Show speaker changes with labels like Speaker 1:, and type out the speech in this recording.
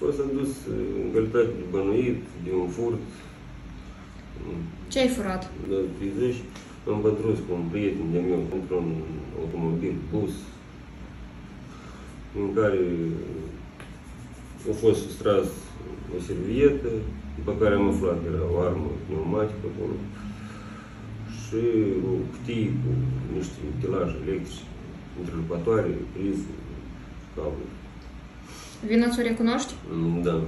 Speaker 1: fost adus în calitate de bănuit, de un furt,
Speaker 2: Ce ai furat?
Speaker 1: la 30, am pătruns cu un prieten de meu într-un automobil, bus, în care a fost sustras o servietă, după care am aflat că era o armă pneumatică acolo și o cutie cu niște utilaje electrice, întrerupătoare, prize, cabluri.
Speaker 2: Вино цуря куношти?
Speaker 1: Ну, да.